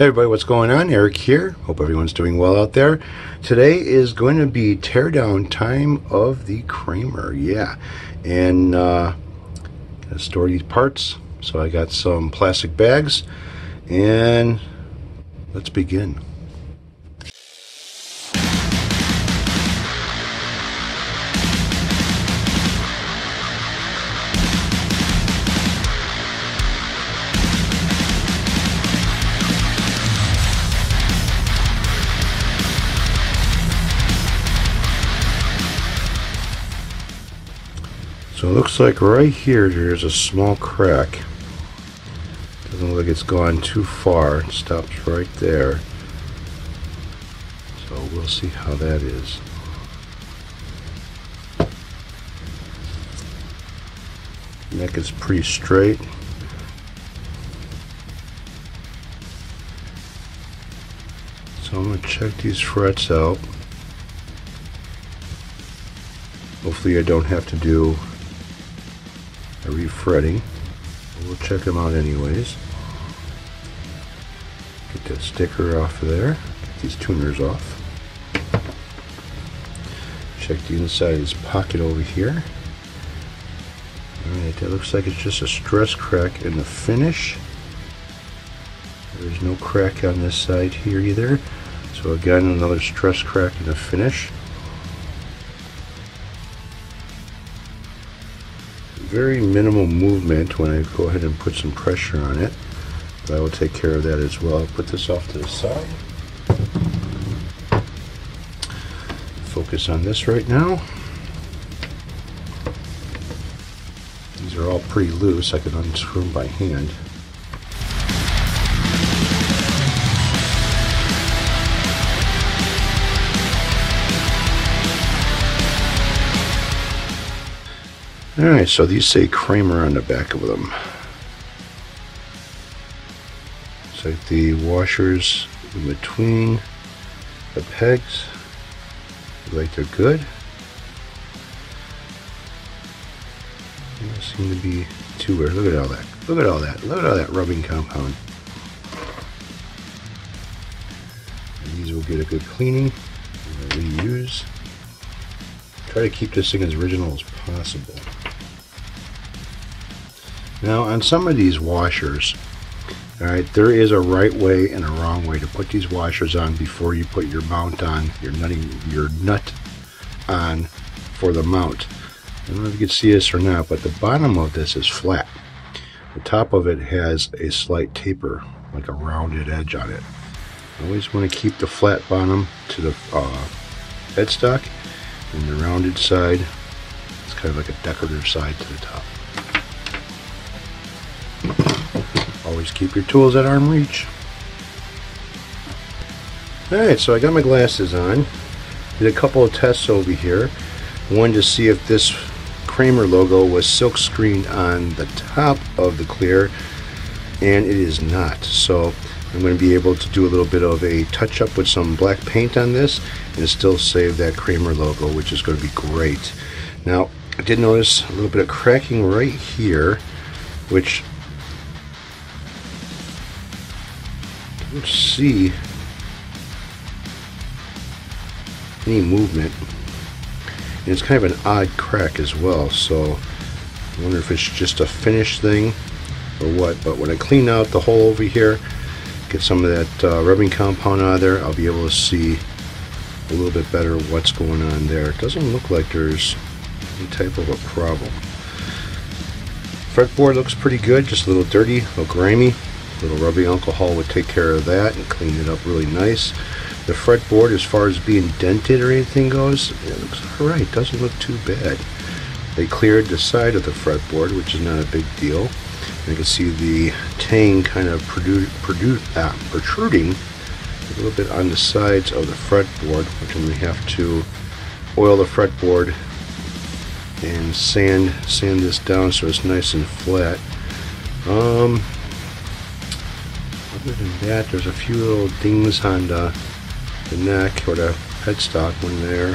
Hey everybody, what's going on? Eric here. Hope everyone's doing well out there. Today is going to be teardown time of the Kramer. Yeah, and uh, gotta store these parts. So I got some plastic bags, and let's begin. So it looks like right here there's a small crack. Doesn't look like it's gone too far. It stops right there. So we'll see how that is. Neck is pretty straight. So I'm going to check these frets out. Hopefully I don't have to do refretting. We'll check them out anyways. Get that sticker off of there. Get these tuners off. Check the inside of this pocket over here. Alright, that looks like it's just a stress crack in the finish. There's no crack on this side here either. So again, another stress crack in the finish. Very minimal movement when I go ahead and put some pressure on it. But I will take care of that as well. Put this off to the side. Focus on this right now. These are all pretty loose. I can unscrew them by hand. Alright, so these say Kramer on the back of them. It's like the washers in between the pegs. like they're good. Don't seem to be too weird. Look at all that. Look at all that. Look at all that rubbing compound. These will get a good cleaning. Reuse. Try to keep this thing as original as possible. Now on some of these washers, all right, there is a right way and a wrong way to put these washers on before you put your mount on, your nutting, your nut on for the mount. I don't know if you can see this or not, but the bottom of this is flat. The top of it has a slight taper, like a rounded edge on it. I Always want to keep the flat bottom to the uh, headstock and the rounded side, it's kind of like a decorative side to the top. Always keep your tools at arm reach. Alright, so I got my glasses on. Did a couple of tests over here. One to see if this Kramer logo was silk screened on the top of the clear, and it is not. So I'm going to be able to do a little bit of a touch up with some black paint on this and still save that Kramer logo, which is going to be great. Now, I did notice a little bit of cracking right here, which Let's see any movement. And it's kind of an odd crack as well, so I wonder if it's just a finish thing or what. But when I clean out the hole over here, get some of that uh, rubbing compound out of there, I'll be able to see a little bit better what's going on there. It doesn't look like there's any type of a problem. Fretboard looks pretty good, just a little dirty, a little grimy little rubbing alcohol would take care of that and clean it up really nice. The fretboard, as far as being dented or anything goes, it looks alright, doesn't look too bad. They cleared the side of the fretboard, which is not a big deal. You can see the tang kind of ah, protruding a little bit on the sides of the fretboard, which we have to oil the fretboard and sand sand this down so it's nice and flat. Um, other than that, there's a few little dings on the, the neck or the headstock, one there,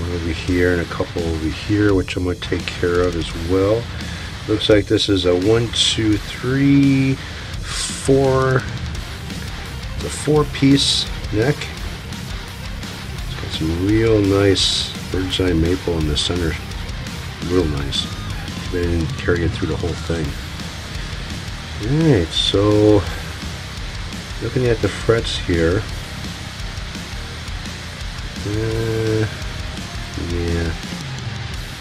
one over here, and a couple over here, which I'm going to take care of as well. Looks like this is a one, two, three, four, It's a four-piece neck. It's got some real nice bird's eye maple in the center. Real nice. They didn't carry it through the whole thing. Alright, so looking at the frets here. Uh, yeah,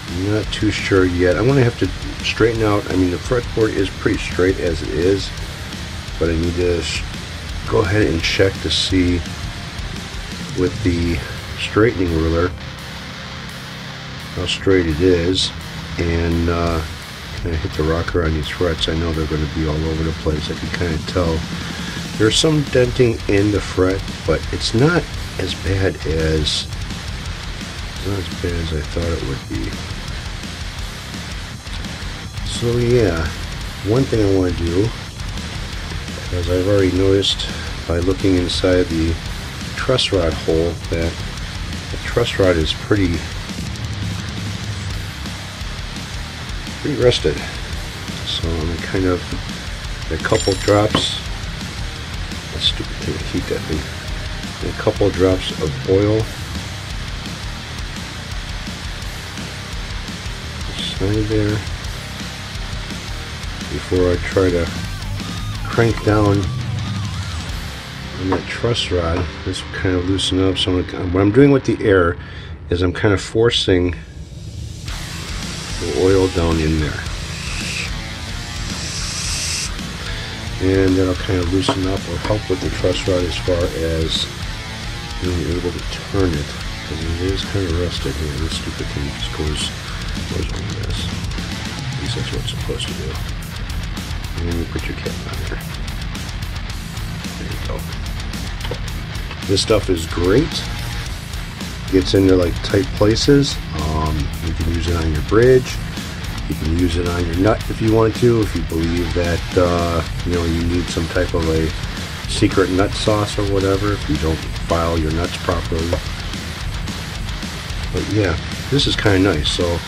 I'm not too sure yet. I'm going to have to straighten out. I mean, the fretboard is pretty straight as it is, but I need to go ahead and check to see with the straightening ruler how straight it is and uh, of hit the rocker on these frets I know they're going to be all over the place I can kind of tell there's some denting in the fret but it's not as bad as not as bad as I thought it would be. So yeah one thing I want to do as I've already noticed by looking inside the truss rod hole that the truss rod is pretty pretty rusted. So I'm kind of a couple drops that's stupid thing to heat that thing a couple drops of oil side there before I try to crank down on that truss rod. This kind of loosen up. So I'm, what I'm doing with the air is I'm kind of forcing the oil down in there. And that'll kind of loosen up or help with the truss rod as far as being able to turn it. Because it is kind of rusted here. This stupid thing just goes, goes like this. At least that's what it's supposed to do. And then you put your cap on there. There you go. This stuff is great. Gets into like tight places. Um, you can use it on your bridge. You can use it on your nut if you want to. If you believe that uh, you know you need some type of a secret nut sauce or whatever. If you don't file your nuts properly. But yeah, this is kind of nice. So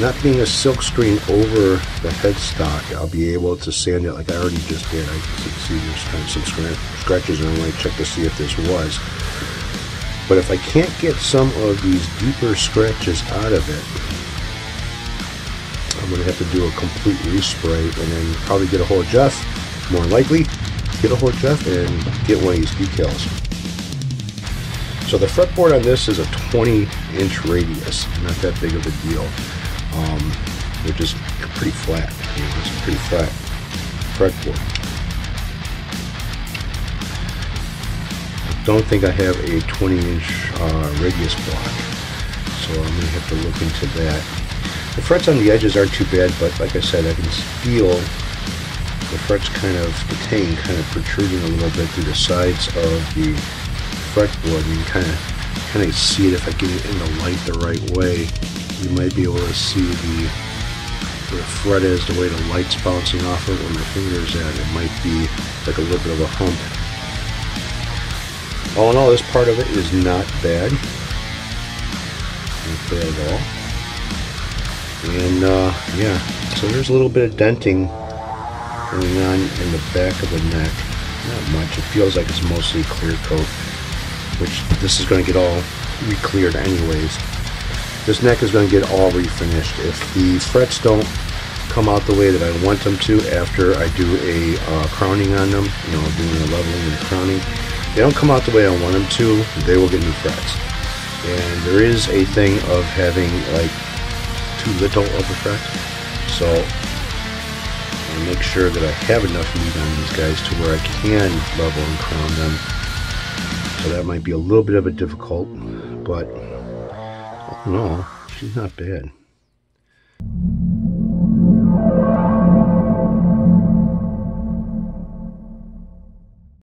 not being a silk screen over the headstock, I'll be able to sand it like I already just did. I can see there's kind of some scratches and I want to check to see if this was. But if I can't get some of these deeper scratches out of it, I'm going to have to do a complete respray and then probably get a hold of Jeff, more likely, get a hold of Jeff and get one of these decals. So the fretboard on this is a 20 inch radius, not that big of a deal. Um, they're just pretty flat. It's a pretty flat fretboard. Don't think I have a 20 inch uh, radius block, so I'm going to have to look into that. The frets on the edges aren't too bad, but like I said, I can feel the frets kind of, tang kind of protruding a little bit through the sides of the fretboard. You can kind of, kind of see it if I get it in the light the right way you might be able to see the where the fret is, the way the light's bouncing off it when my finger's at. It might be like a little bit of a hump. All in all, this part of it is not bad. Not bad at all. And uh, yeah, so there's a little bit of denting going on in the back of the neck. Not much. It feels like it's mostly clear coat, which this is going to get all re-cleared anyways. This neck is going to get all refinished. If the frets don't come out the way that I want them to after I do a uh, crowning on them, you know, doing a leveling and crowning, they don't come out the way I want them to, they will get new frets. And there is a thing of having like too little of a fret. So I make sure that I have enough meat on these guys to where I can level and crown them. So that might be a little bit of a difficult, but no, she's not bad.